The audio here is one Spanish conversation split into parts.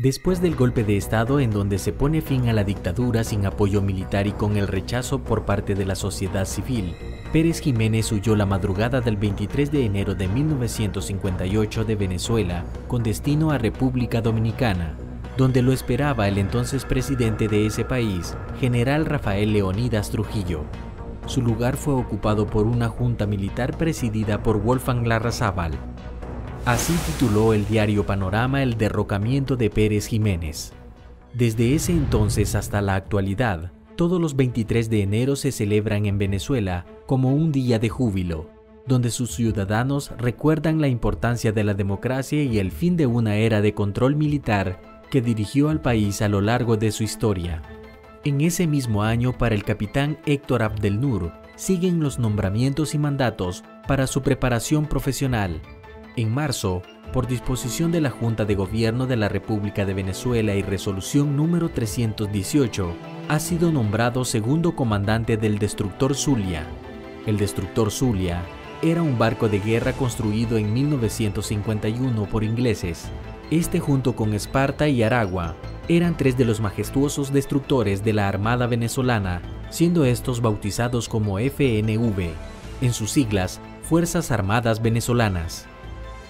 Después del golpe de Estado en donde se pone fin a la dictadura sin apoyo militar y con el rechazo por parte de la sociedad civil, Pérez Jiménez huyó la madrugada del 23 de enero de 1958 de Venezuela con destino a República Dominicana, donde lo esperaba el entonces presidente de ese país, general Rafael Leonidas Trujillo. Su lugar fue ocupado por una junta militar presidida por Wolfgang Larrazábal, Así tituló el diario Panorama el derrocamiento de Pérez Jiménez. Desde ese entonces hasta la actualidad, todos los 23 de enero se celebran en Venezuela como un día de júbilo, donde sus ciudadanos recuerdan la importancia de la democracia y el fin de una era de control militar que dirigió al país a lo largo de su historia. En ese mismo año, para el capitán Héctor Abdelnur, siguen los nombramientos y mandatos para su preparación profesional, en marzo, por disposición de la Junta de Gobierno de la República de Venezuela y resolución número 318, ha sido nombrado segundo comandante del destructor Zulia. El destructor Zulia era un barco de guerra construido en 1951 por ingleses. Este junto con Esparta y Aragua eran tres de los majestuosos destructores de la Armada venezolana, siendo estos bautizados como FNV, en sus siglas Fuerzas Armadas Venezolanas.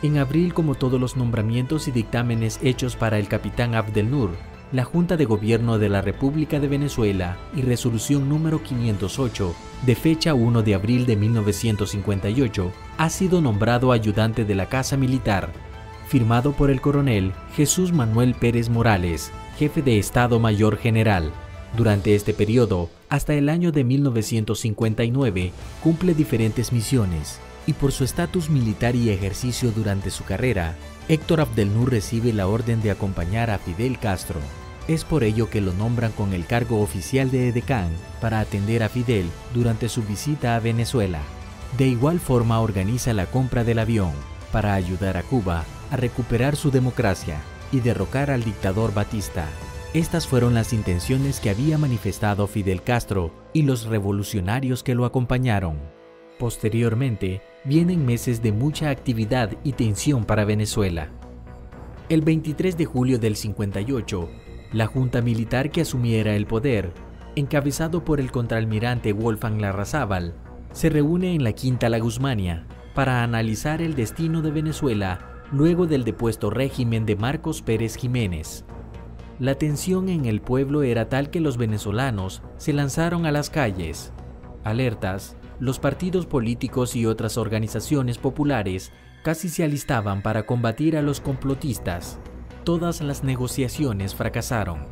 En abril, como todos los nombramientos y dictámenes hechos para el capitán Abdel Nur, la Junta de Gobierno de la República de Venezuela y resolución número 508 de fecha 1 de abril de 1958 ha sido nombrado ayudante de la Casa Militar, firmado por el coronel Jesús Manuel Pérez Morales, jefe de Estado Mayor General. Durante este periodo, hasta el año de 1959, cumple diferentes misiones, y por su estatus militar y ejercicio durante su carrera, Héctor Abdelnur recibe la orden de acompañar a Fidel Castro. Es por ello que lo nombran con el cargo oficial de edecán para atender a Fidel durante su visita a Venezuela. De igual forma organiza la compra del avión para ayudar a Cuba a recuperar su democracia y derrocar al dictador Batista. Estas fueron las intenciones que había manifestado Fidel Castro y los revolucionarios que lo acompañaron. Posteriormente, vienen meses de mucha actividad y tensión para Venezuela. El 23 de julio del 58, la junta militar que asumiera el poder, encabezado por el contraalmirante Wolfgang Larrazábal, se reúne en la Quinta La Guzmania para analizar el destino de Venezuela luego del depuesto régimen de Marcos Pérez Jiménez. La tensión en el pueblo era tal que los venezolanos se lanzaron a las calles, alertas los partidos políticos y otras organizaciones populares casi se alistaban para combatir a los complotistas. Todas las negociaciones fracasaron.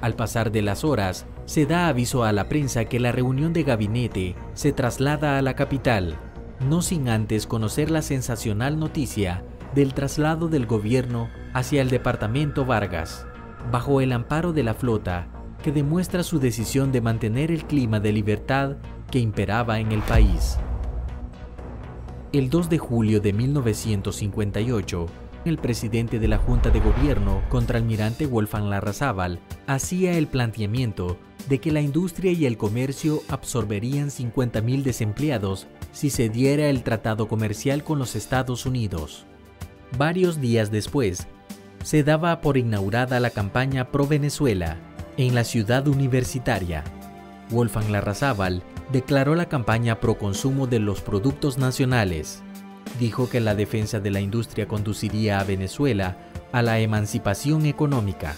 Al pasar de las horas, se da aviso a la prensa que la reunión de gabinete se traslada a la capital, no sin antes conocer la sensacional noticia del traslado del gobierno hacia el departamento Vargas, bajo el amparo de la flota, que demuestra su decisión de mantener el clima de libertad que imperaba en el país. El 2 de julio de 1958, el presidente de la Junta de Gobierno, contraalmirante Wolfgang Larrazábal, hacía el planteamiento de que la industria y el comercio absorberían 50.000 desempleados si se diera el tratado comercial con los Estados Unidos. Varios días después, se daba por inaugurada la campaña Pro Venezuela en la ciudad universitaria. Wolfgang Larrazábal declaró la campaña pro consumo de los productos nacionales. Dijo que la defensa de la industria conduciría a Venezuela a la emancipación económica.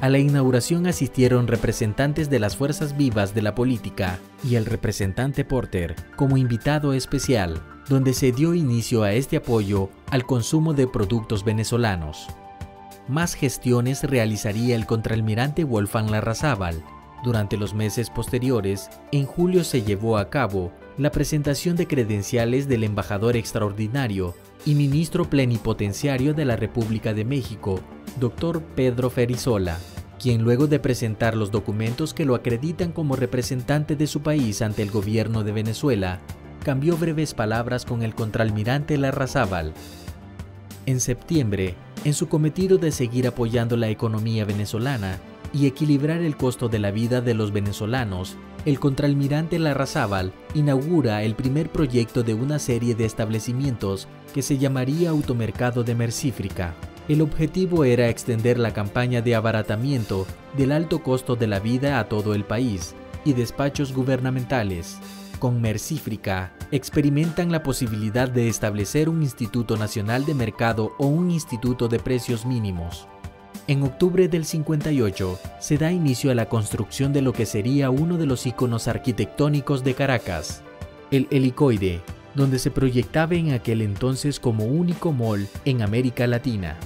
A la inauguración asistieron representantes de las fuerzas vivas de la política y el representante Porter como invitado especial, donde se dio inicio a este apoyo al consumo de productos venezolanos. Más gestiones realizaría el contraalmirante Wolfgang Larrazábal, durante los meses posteriores, en julio se llevó a cabo la presentación de credenciales del embajador extraordinario y ministro plenipotenciario de la República de México, Dr. Pedro Ferizola, quien luego de presentar los documentos que lo acreditan como representante de su país ante el gobierno de Venezuela, cambió breves palabras con el contraalmirante Larrazábal. En septiembre, en su cometido de seguir apoyando la economía venezolana, y equilibrar el costo de la vida de los venezolanos, el contraalmirante Larrazábal inaugura el primer proyecto de una serie de establecimientos que se llamaría Automercado de Mercífrica. El objetivo era extender la campaña de abaratamiento del alto costo de la vida a todo el país y despachos gubernamentales. Con Mercífrica experimentan la posibilidad de establecer un Instituto Nacional de Mercado o un Instituto de Precios Mínimos. En octubre del 58 se da inicio a la construcción de lo que sería uno de los iconos arquitectónicos de Caracas, el helicoide, donde se proyectaba en aquel entonces como único mall en América Latina.